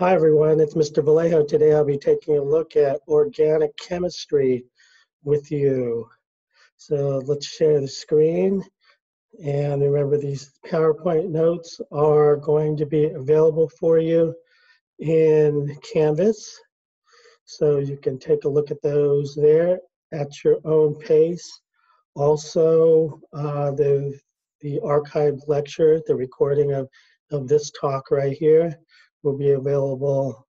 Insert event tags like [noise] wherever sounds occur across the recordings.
Hi, everyone. It's Mr. Vallejo. Today I'll be taking a look at organic chemistry with you. So let's share the screen. And remember, these PowerPoint notes are going to be available for you in Canvas. So you can take a look at those there at your own pace. Also, uh, the, the archived lecture, the recording of, of this talk right here will be available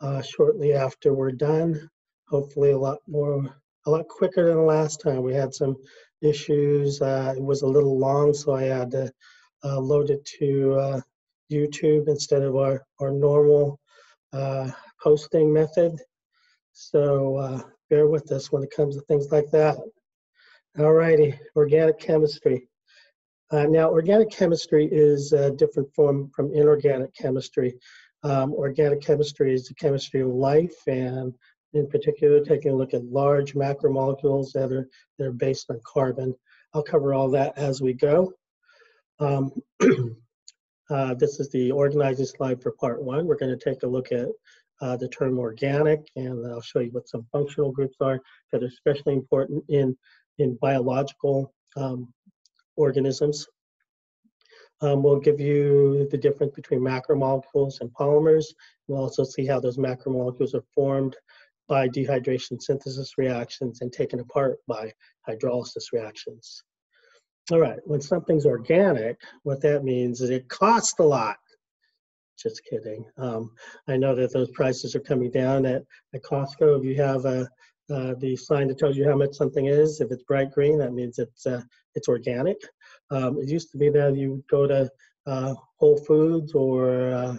uh, shortly after we're done. Hopefully a lot more, a lot quicker than last time. We had some issues. Uh, it was a little long, so I had to uh, load it to uh, YouTube instead of our, our normal uh, posting method. So uh, bear with us when it comes to things like that. All righty, organic chemistry. Uh, now, organic chemistry is a different form from inorganic chemistry. Um, organic chemistry is the chemistry of life, and in particular, taking a look at large macromolecules that are, that are based on carbon. I'll cover all that as we go. Um, [clears throat] uh, this is the organizing slide for part one. We're going to take a look at uh, the term organic, and I'll show you what some functional groups are that are especially important in, in biological um, organisms. Um, we'll give you the difference between macromolecules and polymers. We'll also see how those macromolecules are formed by dehydration synthesis reactions and taken apart by hydrolysis reactions. All right, when something's organic, what that means is it costs a lot. Just kidding. Um, I know that those prices are coming down at, at Costco. If you have a, uh, the sign that tells you how much something is, if it's bright green, that means it's, uh, it's organic. Um, it used to be that you would go to uh, Whole Foods or uh,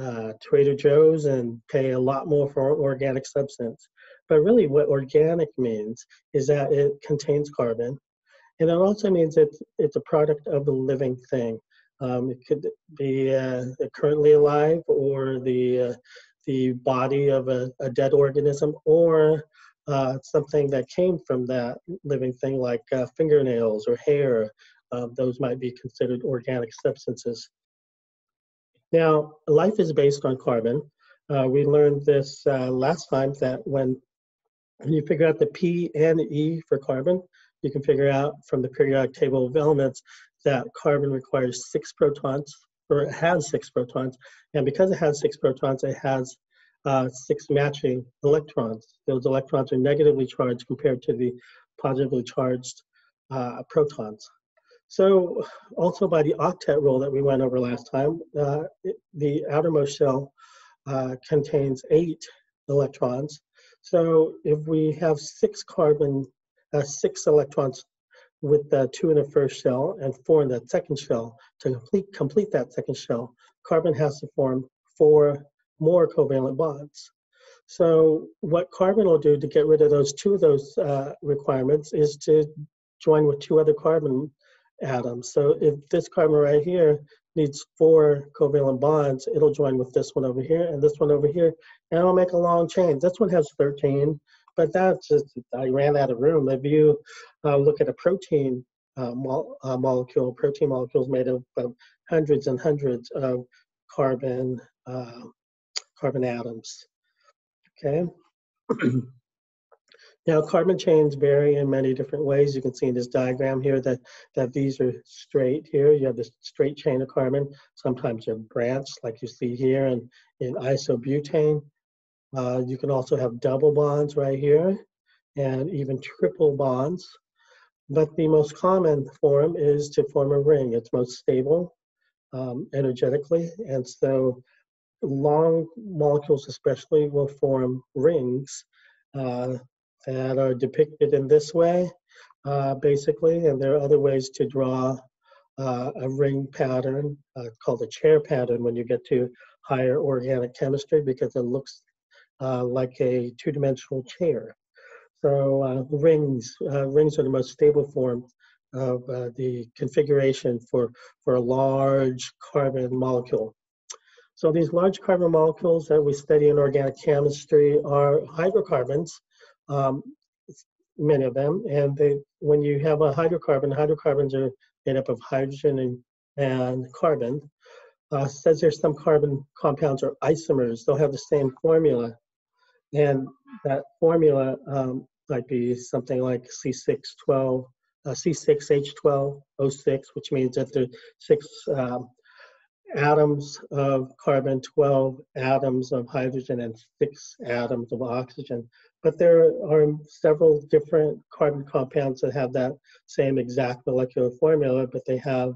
uh, Trader Joe's and pay a lot more for organic substance. But really, what organic means is that it contains carbon, and it also means it's it's a product of a living thing. Um, it could be uh, currently alive, or the uh, the body of a, a dead organism, or uh, something that came from that living thing, like uh, fingernails or hair. Uh, those might be considered organic substances. Now, life is based on carbon. Uh, we learned this uh, last time that when, when you figure out the P and E for carbon, you can figure out from the periodic table of elements that carbon requires six protons, or it has six protons. And because it has six protons, it has uh, six matching electrons. Those electrons are negatively charged compared to the positively charged uh, protons. So also by the octet rule that we went over last time, uh, it, the outermost shell uh, contains eight electrons. So if we have six carbon, uh, six electrons with the two in the first shell and four in that second shell, to complete, complete that second shell, carbon has to form four more covalent bonds. So what carbon will do to get rid of those two of those uh, requirements is to join with two other carbon atoms. So if this carbon right here needs four covalent bonds, it'll join with this one over here and this one over here, and it'll make a long chain. This one has 13, but that's just, I ran out of room. If you uh, look at a protein uh, mo uh, molecule, protein molecules made of, of, hundreds and hundreds of carbon, uh, carbon atoms, okay? [clears throat] Now, carbon chains vary in many different ways. You can see in this diagram here that, that these are straight here. You have this straight chain of carbon. Sometimes they're branched, like you see here in, in isobutane. Uh, you can also have double bonds right here and even triple bonds. But the most common form is to form a ring. It's most stable um, energetically. And so long molecules especially will form rings uh, that are depicted in this way, uh, basically, and there are other ways to draw uh, a ring pattern uh, called a chair pattern when you get to higher organic chemistry because it looks uh, like a two-dimensional chair. So uh, rings, rings are the most stable form of the configuration for, for a large carbon molecule. So these large carbon molecules that we study in organic chemistry are hydrocarbons, um, many of them. And they, when you have a hydrocarbon, hydrocarbons are made up of hydrogen and, and carbon. uh, says there's some carbon compounds or isomers. They'll have the same formula. And that formula um, might be something like C612, uh, C6H12O6, which means that the six um, atoms of carbon, 12 atoms of hydrogen, and six atoms of oxygen. But there are several different carbon compounds that have that same exact molecular formula, but they have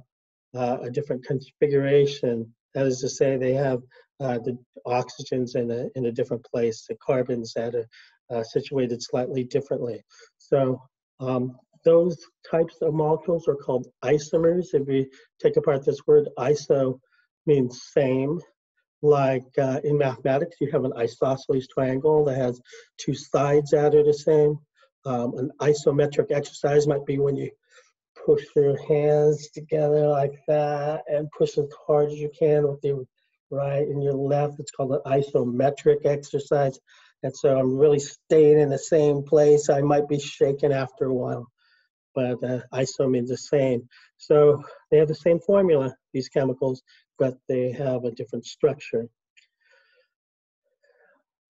uh, a different configuration. That is to say, they have uh, the oxygens in a, in a different place, the carbons that are uh, situated slightly differently. So um, those types of molecules are called isomers. If we take apart this word, iso means same. Like uh, in mathematics, you have an isosceles triangle that has two sides that are the same. Um, an isometric exercise might be when you push your hands together like that and push as hard as you can with your right and your left. It's called an isometric exercise. And so I'm really staying in the same place. I might be shaking after a while, but uh, iso means the same. So they have the same formula, these chemicals, but they have a different structure.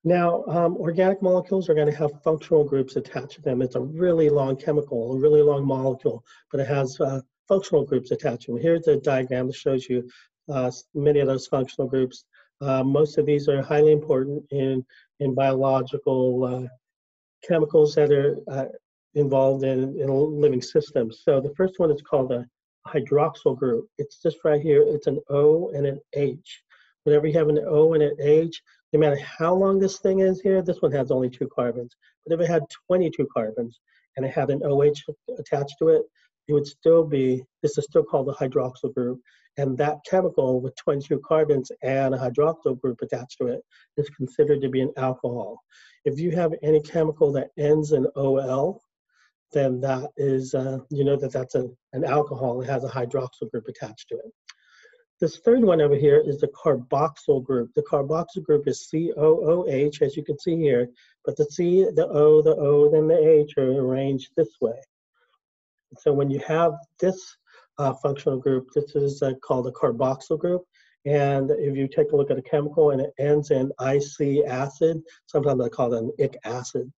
Now, um, organic molecules are going to have functional groups attached to them. It's a really long chemical, a really long molecule, but it has uh, functional groups attached to them. Here's a diagram that shows you uh, many of those functional groups. Uh, most of these are highly important in, in biological uh, chemicals that are uh, involved in, in living systems. So the first one is called a hydroxyl group. It's just right here. It's an O and an H. Whenever you have an O and an H, no matter how long this thing is here, this one has only two carbons. But if it had 22 carbons and it had an OH attached to it, it would still be, this is still called the hydroxyl group. And that chemical with 22 carbons and a hydroxyl group attached to it is considered to be an alcohol. If you have any chemical that ends in OL, then that is, uh, you know that that's a, an alcohol. It has a hydroxyl group attached to it. This third one over here is the carboxyl group. The carboxyl group is COOH, as you can see here, but the C, the O, the O, then the H are arranged this way. So when you have this uh, functional group, this is uh, called a carboxyl group. And if you take a look at a chemical and it ends in IC acid, sometimes I call it an ic acid,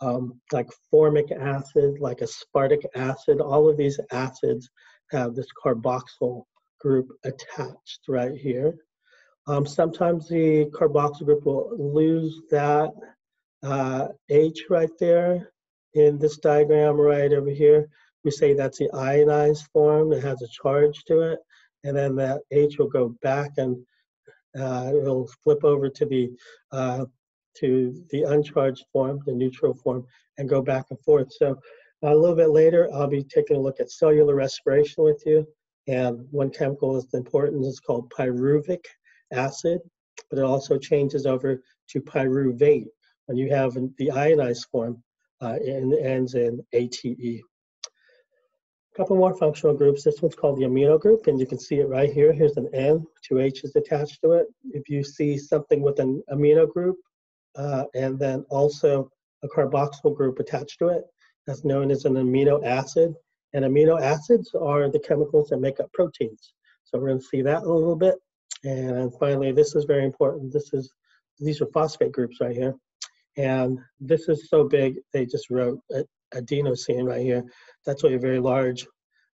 um, like formic acid, like aspartic acid, all of these acids have this carboxyl group attached right here. Um, sometimes the carboxyl group will lose that uh, H right there in this diagram right over here. We say that's the ionized form It has a charge to it. And then that H will go back and uh, it'll flip over to the uh, to the uncharged form, the neutral form, and go back and forth. So a little bit later, I'll be taking a look at cellular respiration with you. And one chemical that's important is called pyruvic acid, but it also changes over to pyruvate when you have the ionized form uh, and ends in ATE. A couple more functional groups. This one's called the amino group, and you can see it right here. Here's an N, two H's attached to it. If you see something with an amino group uh, and then also a carboxyl group attached to it, that's known as an amino acid. And amino acids are the chemicals that make up proteins. So we're going to see that a little bit. And finally, this is very important. This is these are phosphate groups right here. And this is so big, they just wrote adenosine right here. That's a very large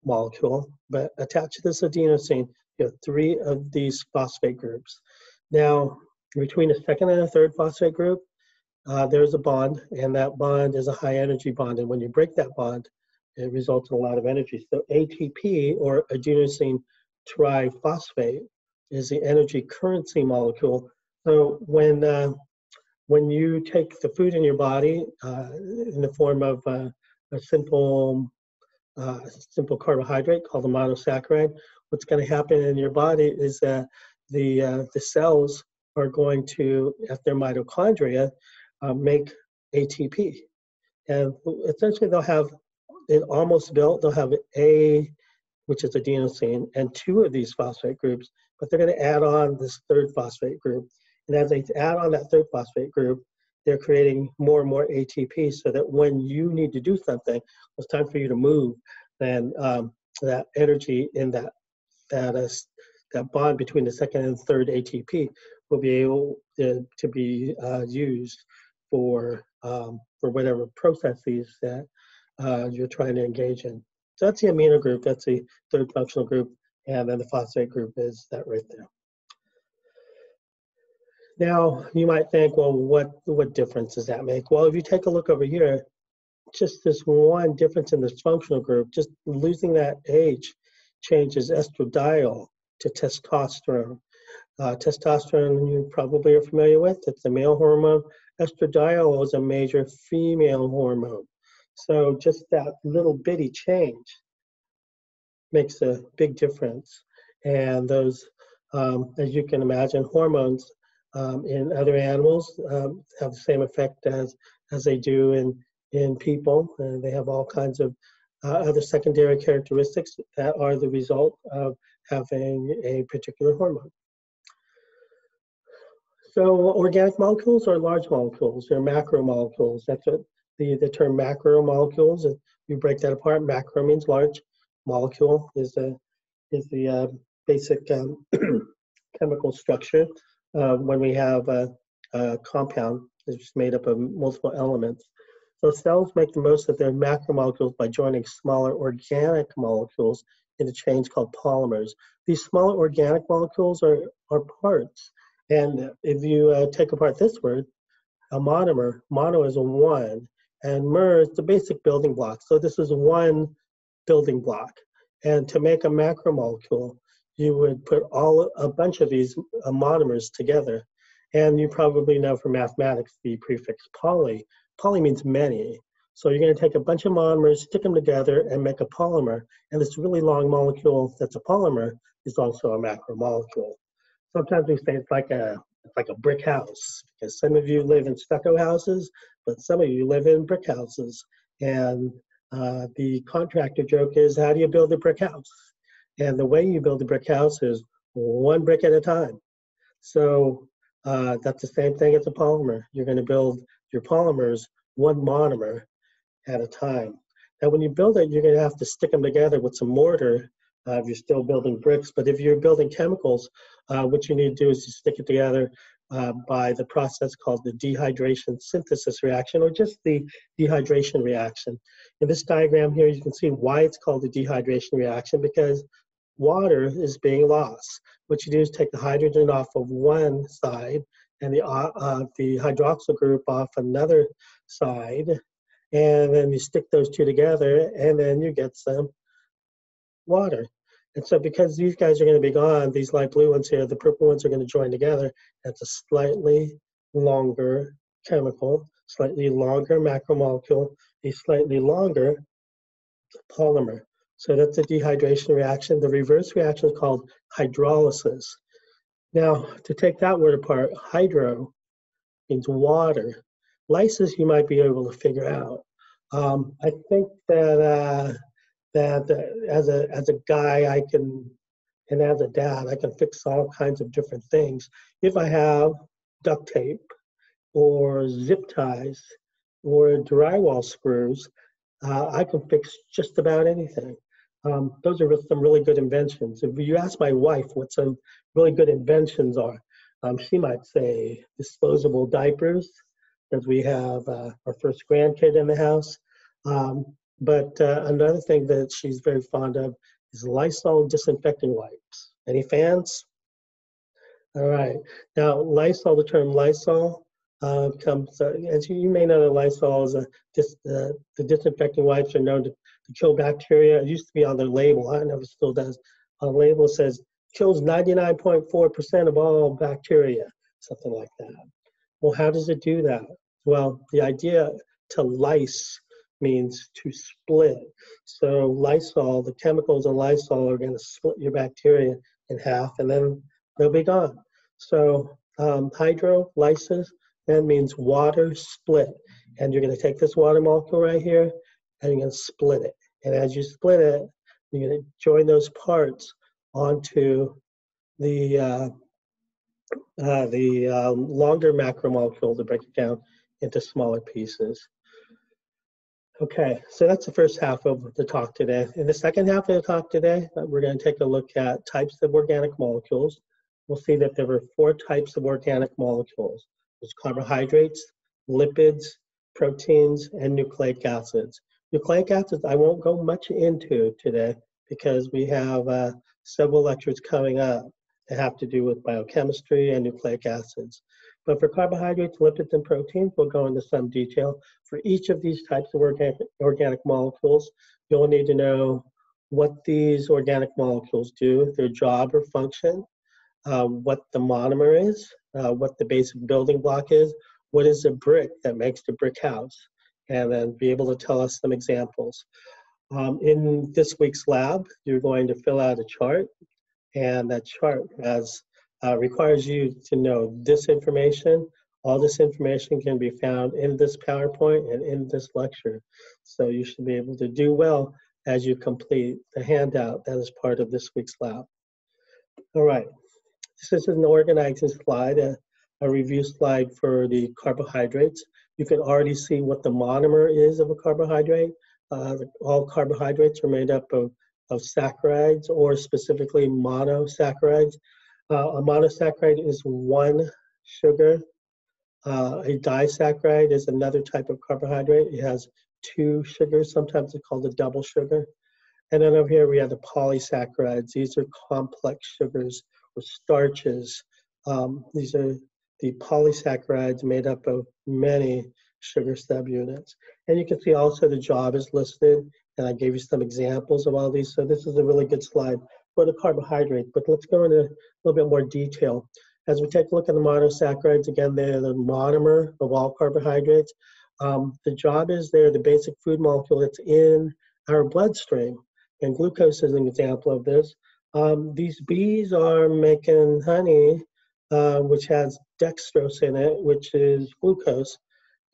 molecule. But attached to this adenosine, you have three of these phosphate groups. Now, between a second and a third phosphate group, uh, there's a bond, and that bond is a high energy bond. And when you break that bond, it results in a lot of energy. So ATP or adenosine triphosphate is the energy currency molecule. So when uh, when you take the food in your body uh, in the form of uh, a simple uh, simple carbohydrate called a monosaccharide, what's going to happen in your body is that the uh, the cells are going to, at their mitochondria, uh, make ATP, and essentially they'll have it almost built, they'll have A, which is adenosine, and two of these phosphate groups, but they're going to add on this third phosphate group. And as they add on that third phosphate group, they're creating more and more ATP so that when you need to do something, it's time for you to move, then um, that energy in that that, uh, that bond between the second and third ATP will be able to, to be uh, used for um, for whatever processes that uh, you're trying to engage in. So that's the amino group, that's the third functional group, and then the phosphate group is that right there. Now, you might think, well, what, what difference does that make? Well, if you take a look over here, just this one difference in this functional group, just losing that H changes estradiol to testosterone. Uh, testosterone, you probably are familiar with, it's a male hormone. Estradiol is a major female hormone. So just that little bitty change makes a big difference. And those, um, as you can imagine, hormones um, in other animals um, have the same effect as, as they do in, in people. And they have all kinds of uh, other secondary characteristics that are the result of having a particular hormone. So organic molecules are large molecules, they're macromolecules. That's what the, the term macromolecules, if you break that apart, macro means large, molecule is the, is the uh, basic um, [clears throat] chemical structure uh, when we have a, a compound that's made up of multiple elements. So cells make the most of their macromolecules by joining smaller organic molecules in into chains called polymers. These smaller organic molecules are, are parts. And if you uh, take apart this word, a monomer, mono is a one, and mer is the basic building block. So this is one building block. And to make a macromolecule, you would put all a bunch of these uh, monomers together. And you probably know from mathematics the prefix poly. Poly means many. So you're going to take a bunch of monomers, stick them together, and make a polymer. And this really long molecule that's a polymer is also a macromolecule. Sometimes we say it's like a it's like a brick house because some of you live in stucco houses, but some of you live in brick houses. And uh, the contractor joke is, how do you build a brick house? And the way you build a brick house is one brick at a time. So uh, that's the same thing as a polymer. You're going to build your polymers one monomer at a time. Now, when you build it, you're going to have to stick them together with some mortar uh, if you're still building bricks. But if you're building chemicals, uh, what you need to do is you stick it together uh, by the process called the dehydration synthesis reaction, or just the dehydration reaction. In this diagram here, you can see why it's called the dehydration reaction, because water is being lost. What you do is take the hydrogen off of one side and the, uh, uh, the hydroxyl group off another side, and then you stick those two together, and then you get some water. And so because these guys are going to be gone, these light blue ones here, the purple ones are going to join together. That's a slightly longer chemical, slightly longer macromolecule, a slightly longer polymer. So that's a dehydration reaction. The reverse reaction is called hydrolysis. Now, to take that word apart, hydro means water. Lysis, you might be able to figure out. Um, I think that uh, that uh, as a as a guy I can and as a dad I can fix all kinds of different things if I have duct tape or zip ties or drywall screws uh, I can fix just about anything. Um, those are some really good inventions. If you ask my wife what some really good inventions are, um, she might say disposable diapers, because we have uh, our first grandkid in the house. Um, but uh, another thing that she's very fond of is Lysol disinfecting wipes. Any fans? All right. Now, Lysol, the term Lysol uh, comes, uh, as you, you, may know, that Lysol is a, dis, uh, the disinfecting wipes are known to, to, kill bacteria. It used to be on their label. I know it still does. On the label, says kills 99.4% of all bacteria, something like that. Well, how does it do that? Well, the idea to lyse means to split. So Lysol, the chemicals in Lysol are going to split your bacteria in half and then they'll be gone. So um, hydrolysis, that means water split. And you're going to take this water molecule right here and you're going to split it. And as you split it, you're going to join those parts onto the uh, uh, the um, longer macromolecule to break it down into smaller pieces. Okay, so that's the first half of the talk today. In the second half of the talk today, uh, we're going to take a look at types of organic molecules. We'll see that there are four types of organic molecules. There's carbohydrates, lipids, proteins, and nucleic acids. Nucleic acids I won't go much into today because we have uh, several lectures coming up that have to do with biochemistry and nucleic acids. But for carbohydrates, lipids, and proteins, we'll go into some detail. For each of these types of organic, organic molecules, you'll need to know what these organic molecules do, their job or function, uh, what the monomer is, uh, what the basic building block is, what is the brick that makes the brick house, and then be able to tell us some examples. Um, in this week's lab, you're going to fill out a chart, and that chart has uh, requires you to know this information. All this information can be found in this PowerPoint and in this lecture. So you should be able to do well as you complete the handout that is part of this week's lab. All right, this is an organizing slide, a, a review slide for the carbohydrates. You can already see what the monomer is of a carbohydrate. Uh, all carbohydrates are made up of, of saccharides or specifically monosaccharides. Uh, a monosaccharide is one sugar. Uh, a disaccharide is another type of carbohydrate. It has two sugars. Sometimes it's called a double sugar. And then over here we have the polysaccharides. These are complex sugars or starches. Um, these are the polysaccharides made up of many sugar subunits. And you can see also the job is listed, and I gave you some examples of all these. So this is a really good slide for the carbohydrate, but let's go into a little bit more detail. As we take a look at the monosaccharides, again, they're the monomer of all carbohydrates. Um, the job is they're the basic food molecule that's in our bloodstream, and glucose is an example of this. Um, these bees are making honey, uh, which has dextrose in it, which is glucose.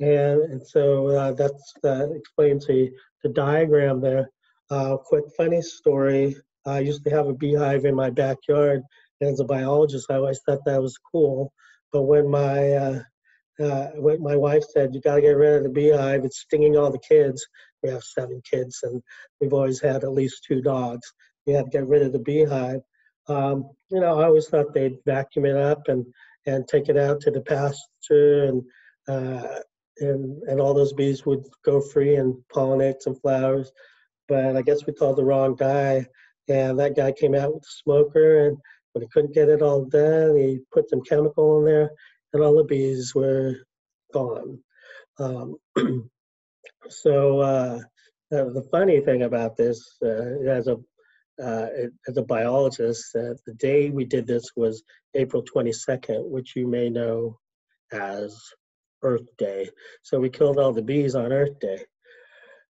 And, and so uh, that explains the, the diagram there. Uh, quick funny story I used to have a beehive in my backyard. And as a biologist, I always thought that was cool. But when my uh, uh, when my wife said, "You got to get rid of the beehive. It's stinging all the kids." We have seven kids, and we've always had at least two dogs. You have to get rid of the beehive. Um, you know, I always thought they'd vacuum it up and and take it out to the pasture, and uh, and and all those bees would go free and pollinate some flowers. But I guess we called the wrong guy. And that guy came out with a smoker, and when he couldn't get it all done, he put some chemical in there, and all the bees were gone. Um, [clears throat] so uh, the funny thing about this, uh, as a uh, as a biologist, the day we did this was April 22nd, which you may know as Earth Day. So we killed all the bees on Earth Day.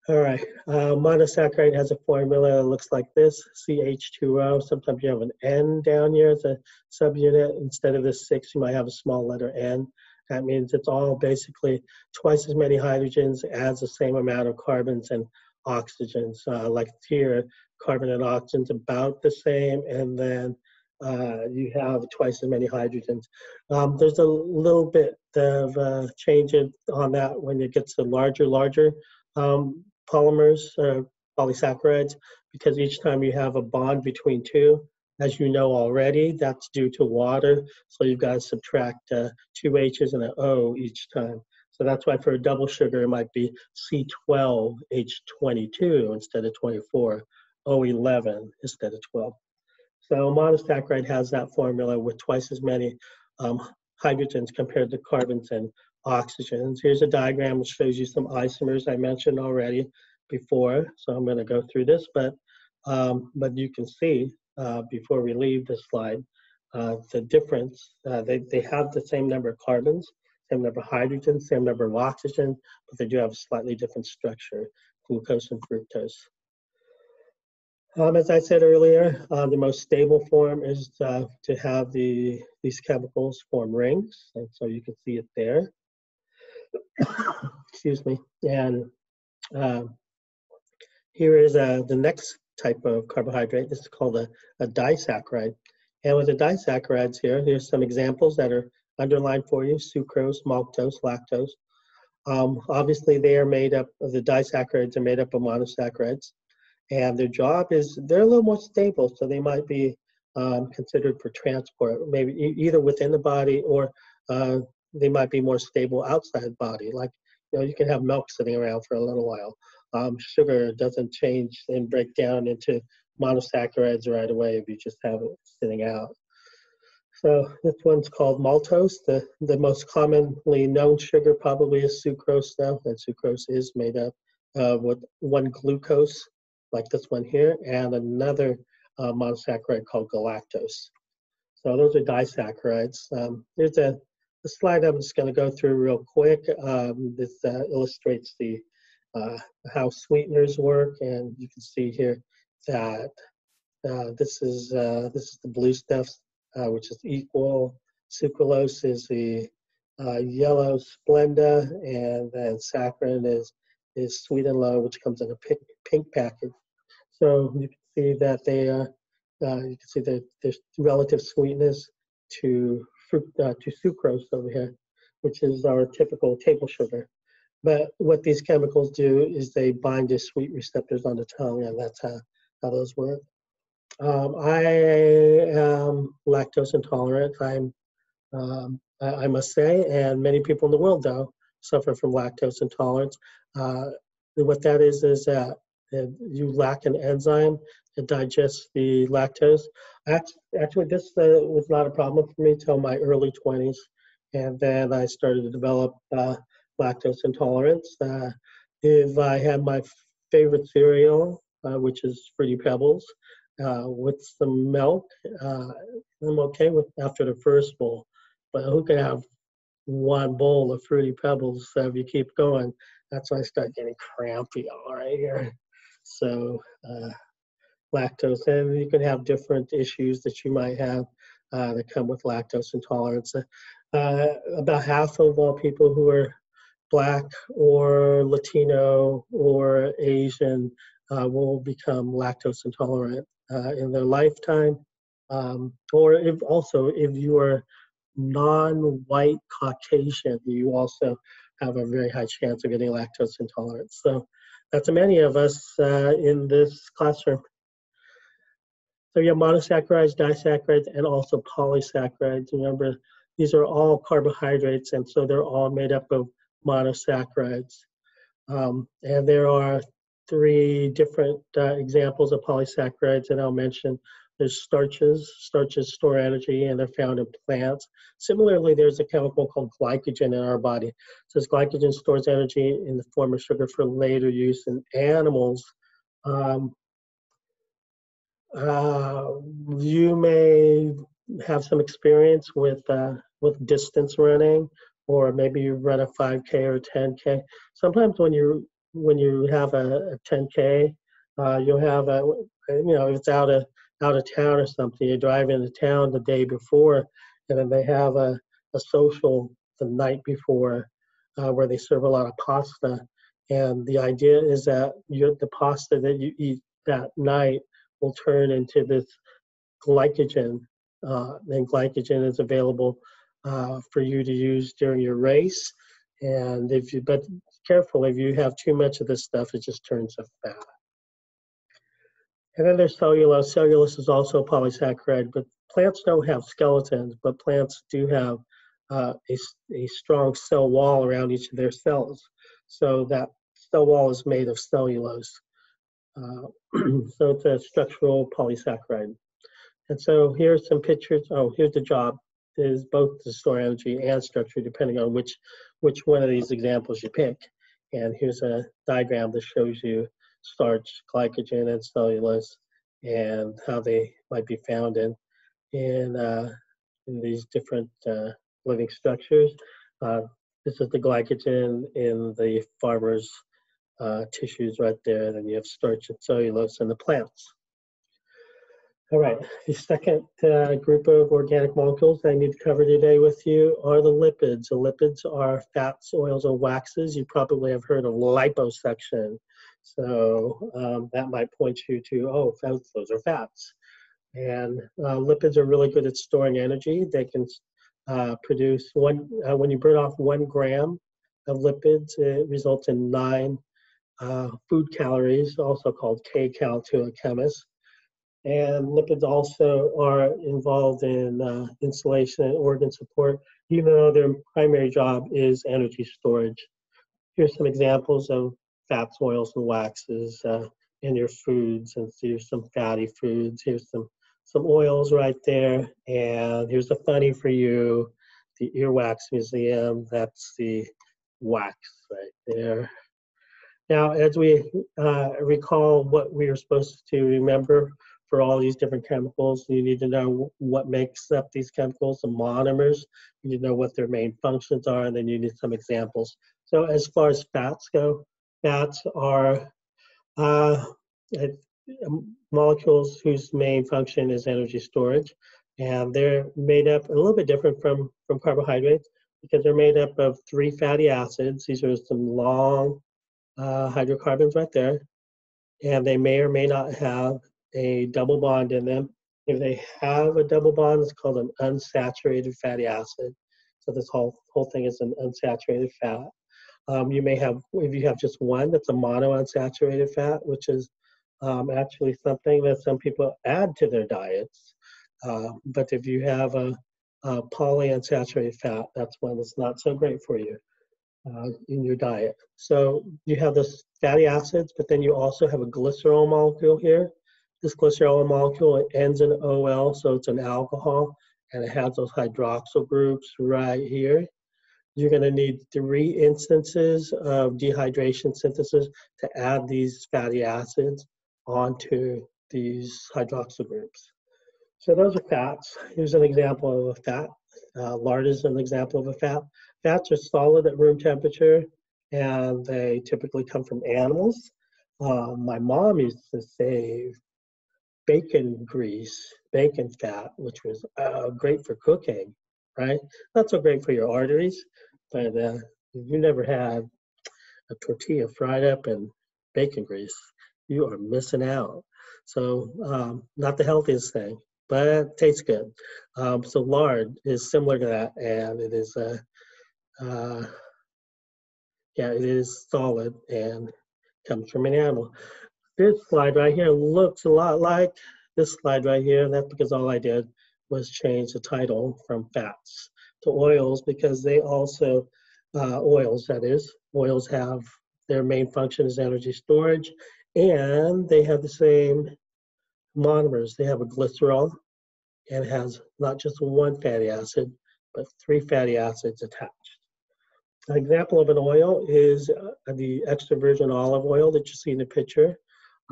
All right, uh, monosaccharide has a formula that looks like this, CH2O. Sometimes you have an N down here as a subunit. Instead of the six, you might have a small letter N. That means it's all basically twice as many hydrogens as the same amount of carbons and oxygens. Uh, like here, carbon and oxygen's about the same, and then uh, you have twice as many hydrogens. Um, there's a little bit of uh, change on that when it gets to larger, larger um, polymers, uh, polysaccharides, because each time you have a bond between two, as you know already, that's due to water. So you've got to subtract uh, two H's and an O each time. So that's why for a double sugar, it might be C12H22 instead of 24, O11 instead of 12. So monosaccharide has that formula with twice as many um, hydrogens compared to carbons and oxygens. Here's a diagram which shows you some isomers I mentioned already before. So I'm going to go through this, but um, but you can see uh, before we leave this slide uh, the difference. Uh, they, they have the same number of carbons, same number of hydrogens, same number of oxygen, but they do have a slightly different structure, glucose and fructose. Um, as I said earlier, uh, the most stable form is uh, to have the these chemicals form rings, and so you can see it there. Excuse me. And uh, here is uh, the next type of carbohydrate. This is called a, a disaccharide. And with the disaccharides here, here's some examples that are underlined for you, sucrose, maltose, lactose. Um, obviously, they are made up of the disaccharides are made up of monosaccharides, and their job is they're a little more stable, so they might be um, considered for transport, maybe either within the body or uh, they might be more stable outside body. Like you know, you can have milk sitting around for a little while. Um, sugar doesn't change and break down into monosaccharides right away if you just have it sitting out. So this one's called maltose. The, the most commonly known sugar probably is sucrose now, and sucrose is made up uh, with one glucose, like this one here, and another uh, monosaccharide called galactose. So those are disaccharides. Um, there's a, a, slide I'm just going to go through real quick. Um, this uh, illustrates the uh, how sweeteners work, and you can see here that uh, this is uh, this is the blue stuff uh, which is Equal. Sucralose is the uh, yellow Splenda, and then saccharin is is Sweet'N Low, which comes in a pink, pink package. So you can see that they are, you can see that there's relative sweetness to uh, to sucrose over here, which is our typical table sugar. But what these chemicals do is they bind to sweet receptors on the tongue, and that's how, how those work. Um, I am lactose intolerant. I'm, um, I, I, must say, and many people in the world, though, suffer from lactose intolerance. Uh, what that is is that you lack an enzyme that digests the lactose. Actually, this uh, was not a problem for me till my early 20s, and then I started to develop uh, lactose intolerance. Uh, if I had my favorite cereal, uh, which is Fruity Pebbles, uh, with some milk. Uh, I'm okay with after the first bowl, but who can have one bowl of Fruity Pebbles if you keep going? That's when I start getting crampy all right here. [laughs] So uh, lactose, and you can have different issues that you might have uh, that come with lactose intolerance. Uh, about half of all people who are black or Latino or Asian uh, will become lactose intolerant uh, in their lifetime. Um, or if also if you are non-white Caucasian, you also have a very high chance of getting lactose intolerance. So that's many of us uh, in this classroom. So you have monosaccharides, disaccharides, and also polysaccharides. Remember, these are all carbohydrates, and so they're all made up of monosaccharides. Um, and there are three different uh, examples of polysaccharides that I'll mention. There's starches. Starches store energy and they're found in plants. Similarly, there's a chemical called glycogen in our body. So glycogen stores energy in the form of sugar for later use in animals. Um, uh, you may have some experience with uh, with distance running, or maybe you run a 5K or 10K. Sometimes when you when you have a, a 10K, uh, you'll have a, you know, if it's out of, out of town or something, you drive into town the day before, and then they have a, a social the night before uh, where they serve a lot of pasta. And the idea is that the pasta that you eat that night will turn into this glycogen. Uh, and glycogen is available uh, for you to use during your race. And if you, but careful, if you have too much of this stuff, it just turns to fat. And then there's cellulose. Cellulose is also a polysaccharide, but plants don't have skeletons, but plants do have uh, a, a strong cell wall around each of their cells. So that cell wall is made of cellulose. Uh, [clears throat] so it's a structural polysaccharide. And so here's some pictures. Oh, here's the job is both to store energy and structure depending on which which one of these examples you pick. And here's a diagram that shows you starch, glycogen, and cellulose, and how they might be found in in, uh, in these different uh, living structures. Uh, this is the glycogen in the farmer's uh, tissues right there. Then you have starch and cellulose in the plants. All right, the second uh, group of organic molecules I need to cover today with you are the lipids. The lipids are fats, oils, and waxes. You probably have heard of liposuction. So um, that might point you to, oh, those, those are fats. And uh, lipids are really good at storing energy. They can uh, produce one, uh, when you burn off one gram of lipids. It results in nine uh, food calories, also called kcal to a chemist. And lipids also are involved in uh, insulation and organ support, even though their primary job is energy storage. Here's some examples of fats, oils, and waxes uh, in your foods. And here's some fatty foods. Here's some some oils right there. And here's a funny for you, the Earwax Museum. That's the wax right there. Now, as we uh, recall what we are supposed to remember for all these different chemicals, you need to know what makes up these chemicals, the monomers. You need to know what their main functions are, and then you need some examples. So as far as fats go, fats are uh, molecules whose main function is energy storage. And they're made up a little bit different from, from carbohydrates because they're made up of three fatty acids. These are some long uh, hydrocarbons right there. And they may or may not have a double bond in them. If they have a double bond, it's called an unsaturated fatty acid. So this whole whole thing is an unsaturated fat. Um, you may have, if you have just one, that's a monounsaturated fat, which is um, actually something that some people add to their diets. Uh, but if you have a, a polyunsaturated fat, that's one that's not so great for you uh, in your diet. So you have this fatty acids, but then you also have a glycerol molecule here. This glycerol molecule it ends in OL, so it's an alcohol, and it has those hydroxyl groups right here. You're going to need three instances of dehydration synthesis to add these fatty acids onto these hydroxyl groups. So those are fats. Here's an example of a fat. Uh, lard is an example of a fat. Fats are solid at room temperature and they typically come from animals. Uh, my mom used to save bacon grease, bacon fat, which was uh, great for cooking, right? Not so great for your arteries, but uh, you never had a tortilla fried up in bacon grease, you are missing out. So um, not the healthiest thing, but it tastes good. Um, so lard is similar to that, and it is a uh, yeah, it is solid and comes from an animal. This slide right here looks a lot like this slide right here, and that's because all I did was change the title from fats to oils because they also, uh, oils that is, oils have their main function is energy storage and they have the same monomers. They have a glycerol and has not just one fatty acid, but three fatty acids attached. An example of an oil is uh, the extra virgin olive oil that you see in the picture.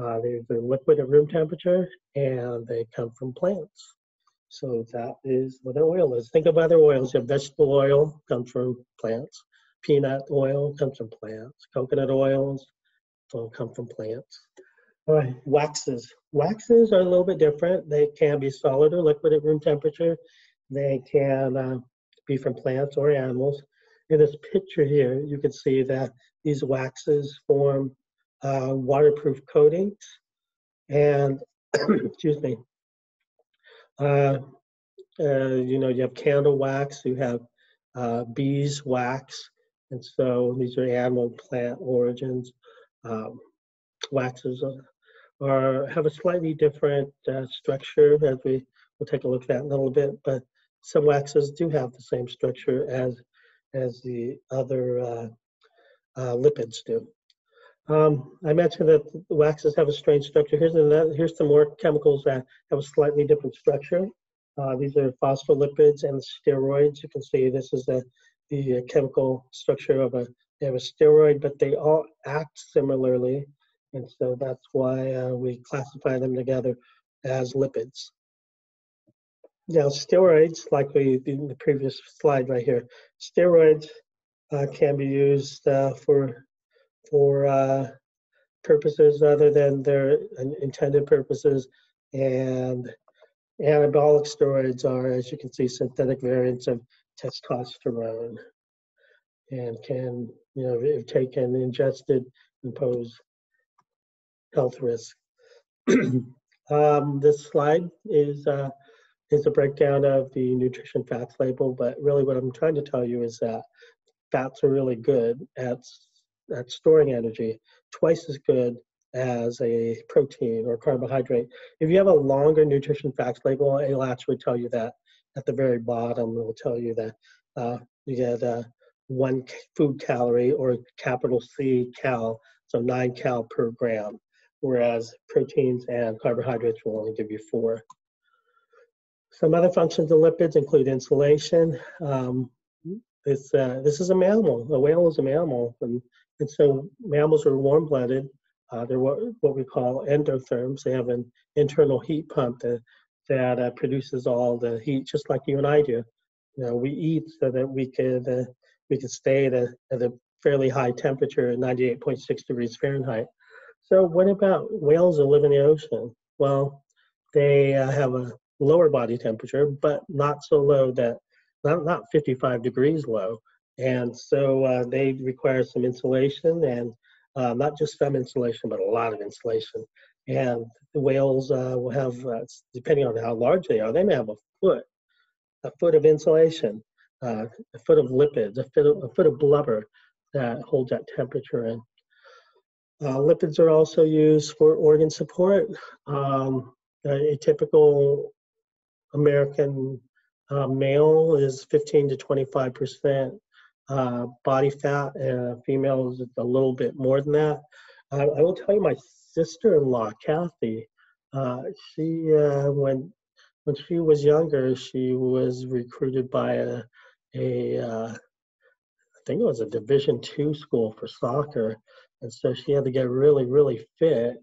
Uh, they're liquid at room temperature and they come from plants. So that is what an oil is. Think of other oils. You have vegetable oil, comes from plants. Peanut oil comes from plants. Coconut oils all come from plants. All right, waxes. Waxes are a little bit different. They can be solid or liquid at room temperature. They can uh, be from plants or animals. In this picture here, you can see that these waxes form uh, waterproof coatings. And, [coughs] excuse me, uh, uh, you know, you have candle wax, you have uh, beeswax, and so these are animal plant origins. Um, waxes are, have a slightly different uh, structure as we will take a look at that in a little bit, but some waxes do have the same structure as as the other uh, uh, lipids do. Um, I mentioned that waxes have a strange structure. Here's, another, here's some more chemicals that have a slightly different structure. Uh, these are phospholipids and steroids. You can see this is the, the chemical structure of a, they have a steroid, but they all act similarly. And so that's why uh, we classify them together as lipids. Now, steroids, like we did in the previous slide right here, steroids uh, can be used uh, for for uh, purposes other than their intended purposes, and anabolic steroids are, as you can see, synthetic variants of testosterone, and can, you know, if taken, ingested, impose health risk. [clears throat] um, this slide is uh, is a breakdown of the nutrition facts label, but really what I'm trying to tell you is that fats are really good at, at storing energy, twice as good as a protein or carbohydrate. If you have a longer nutrition facts label, it'll actually tell you that at the very bottom. It will tell you that uh, you get uh, one food calorie or capital C cal, so nine cal per gram, whereas proteins and carbohydrates will only give you four. Some other functions of lipids include insulation. Um, this, uh, this is a mammal. A whale is a mammal, and, and so mammals are warm-blooded. Uh, they're what, what we call endotherms. They have an internal heat pump that, that uh, produces all the heat, just like you and I do. You know, we eat so that we could uh, we could stay at a, at a fairly high temperature at 98.6 degrees Fahrenheit. So what about whales that live in the ocean? Well, they uh, have a lower body temperature, but not so low that not, not 55 degrees low. And so uh, they require some insulation and uh, not just some insulation, but a lot of insulation. And the whales uh, will have, uh, depending on how large they are, they may have a foot, a foot of insulation, uh, a foot of lipids, a foot of, a foot of blubber that holds that temperature in. Uh, lipids are also used for organ support. Um, a typical American uh, male is 15 to 25 percent uh, body fat, and female a little bit more than that. I will tell you, my sister-in-law, Kathy, uh, she uh, when when she was younger, she was recruited by a, a uh, I think it was a Division two school for soccer, and so she had to get really, really fit.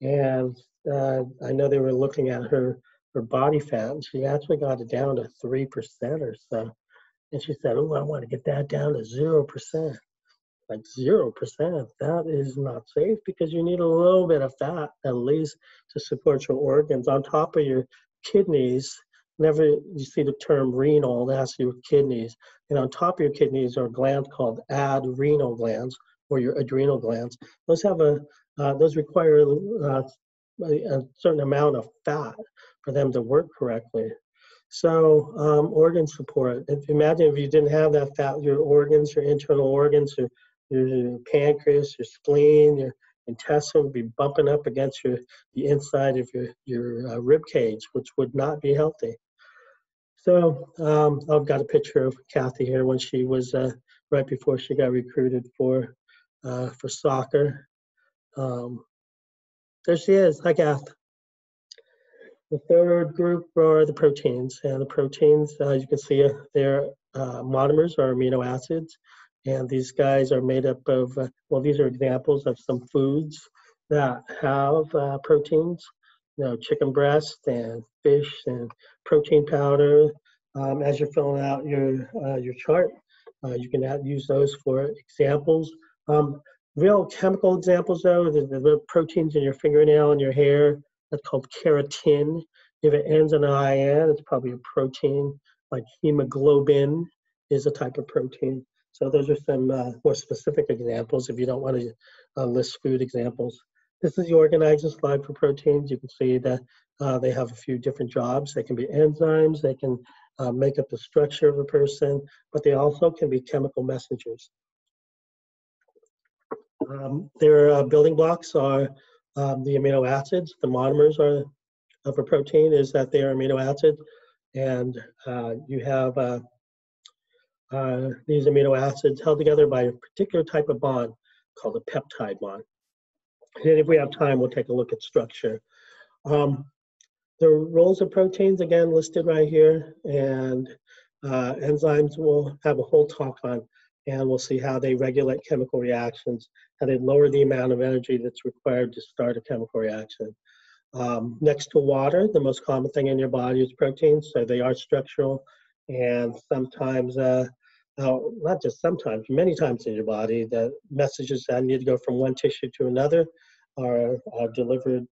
And uh, I know they were looking at her her body fat, and she actually got it down to three percent or so. And she said, "Oh, I want to get that down to zero percent." Like zero percent, that is not safe because you need a little bit of fat at least to support your organs on top of your kidneys. Never you see the term renal, that's with kidneys. And on top of your kidneys are glands called adrenal glands or your adrenal glands. Those have a uh, those require uh, a certain amount of fat for them to work correctly. So um, organ support. If, imagine if you didn't have that fat, your organs, your internal organs, your, your pancreas, your spleen, your intestine would be bumping up against your the inside of your your uh, rib cage, which would not be healthy. So um, I've got a picture of Kathy here when she was uh, right before she got recruited for uh, for soccer. Um, there she is. Hi, Kath. The third group are the proteins, and the proteins, uh, you can see, uh, their uh, monomers are amino acids, and these guys are made up of, uh, well, these are examples of some foods that have uh, proteins, you know, chicken breast and fish and protein powder. Um, as you're filling out your uh, your chart, you can add, use those for examples. Um, real chemical examples though, the, the proteins in your fingernail and your hair, that's called keratin. If it ends in an IN, it's probably a protein, like hemoglobin is a type of protein. So those are some uh, more specific examples if you don't want to uh, list food examples. This is the organizer slide for proteins. You can see that uh, they have a few different jobs. They can be enzymes, they can uh, make up the structure of a person, but they also can be chemical messengers. Um, their uh, building blocks are um, the amino acids. The monomers are of a protein is that they are amino acids, and uh, you have uh, uh, these amino acids held together by a particular type of bond called a peptide bond. And if we have time, we'll take a look at structure. Um, the roles of proteins, again, listed right here, and uh, enzymes we'll have a whole talk on and we'll see how they regulate chemical reactions, how they lower the amount of energy that's required to start a chemical reaction. Um, next to water, the most common thing in your body is proteins, so they are structural, and sometimes, uh, uh, not just sometimes, many times in your body, the messages that need to go from one tissue to another are, are delivered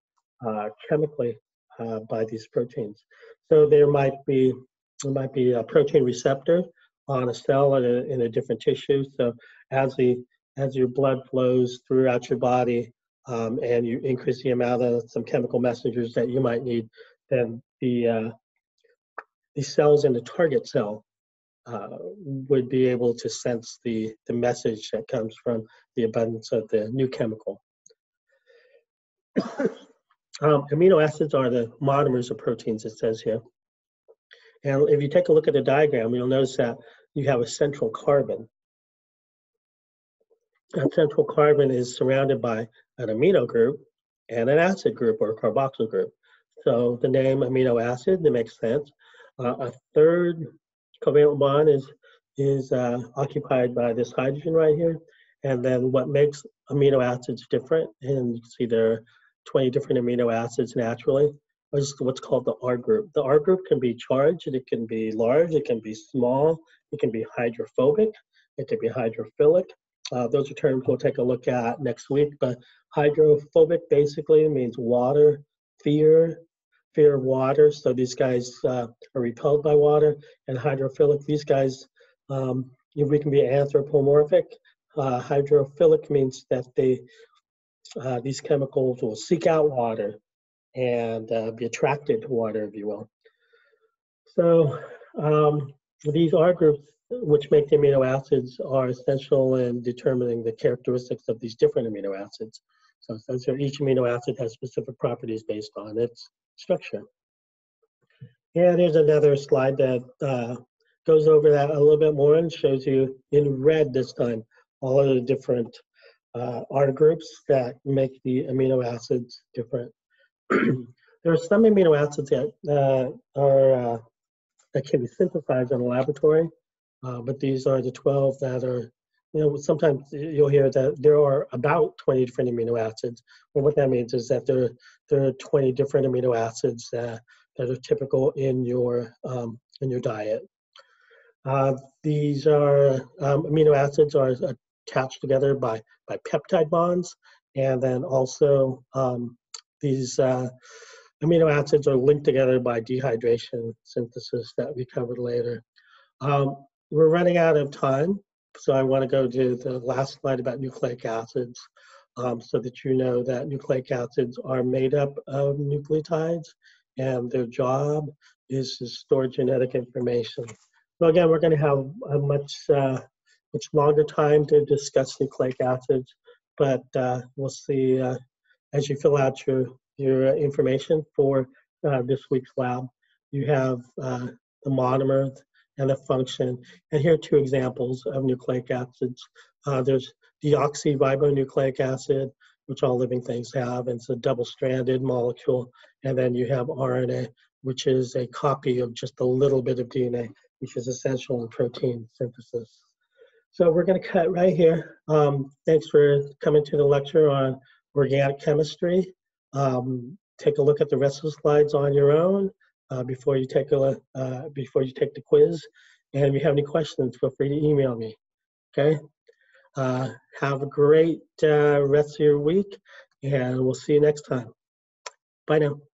uh, chemically uh, by these proteins. So there might be there might be a protein receptor on a cell in a, in a different tissue. So as the as your blood flows throughout your body um, and you increase the amount of some chemical messengers that you might need, then the uh, the cells in the target cell uh, would be able to sense the, the message that comes from the abundance of the new chemical. [coughs] um, amino acids are the monomers of proteins, it says here. And if you take a look at the diagram, you'll notice that you have a central carbon. That central carbon is surrounded by an amino group and an acid group or a carboxyl group. So the name amino acid, that makes sense. Uh, a third covalent bond is, is uh, occupied by this hydrogen right here. And then what makes amino acids different, and you can see there are 20 different amino acids naturally, is what's called the R group. The R group can be charged, it can be large, it can be small, it can be hydrophobic, it can be hydrophilic. Uh, those are terms we'll take a look at next week, but hydrophobic basically means water, fear, fear of water. So these guys uh, are repelled by water. And hydrophilic, these guys, um, we can be anthropomorphic. Uh, hydrophilic means that they, uh, these chemicals will seek out water and uh, be attracted to water, if you will. So um, these R groups, which make the amino acids, are essential in determining the characteristics of these different amino acids. So, so each amino acid has specific properties based on its structure. And here's another slide that uh, goes over that a little bit more and shows you in red this time all of the different uh, R groups that make the amino acids different. [clears throat] there are some amino acids that uh, are uh, that can be synthesized in a laboratory, uh, but these are the 12 that are you know, sometimes you'll hear that there are about 20 different amino acids. But what that means is that there, there are 20 different amino acids that, that are typical in your, um, in your diet. Uh, these are um, amino acids are attached together by, by peptide bonds. And then also um, these uh, amino acids are linked together by dehydration synthesis that we covered later. Um, we're running out of time. So I want to go to the last slide about nucleic acids um, so that you know that nucleic acids are made up of nucleotides and their job is to store genetic information. So again, we're going to have a much, uh, much longer time to discuss nucleic acids, but uh, we'll see uh, as you fill out your, your information for uh, this week's lab. You have uh, the monomer, and a function. And here are two examples of nucleic acids. Uh, there's deoxyribonucleic acid, which all living things have, and it's a double-stranded molecule. And then you have RNA, which is a copy of just a little bit of DNA, which is essential in protein synthesis. So we're going to cut right here. Um, thanks for coming to the lecture on organic chemistry. Um, take a look at the rest of the slides on your own uh, before you take a uh, before you take the quiz. And if you have any questions, feel free to email me. Okay. Uh, have a great uh, rest of your week, and we'll see you next time. Bye now.